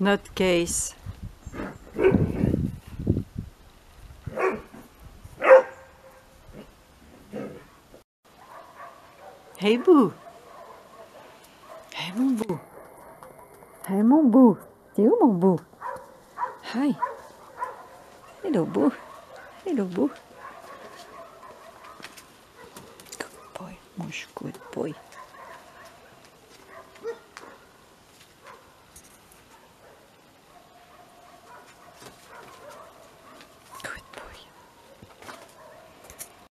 Not case. Hey Bu. Hey mon Bu. Hey mon Bu. T'es où mon Bu? Hi. Hello Bu. Hello Bu. Good boy. Mon good boy.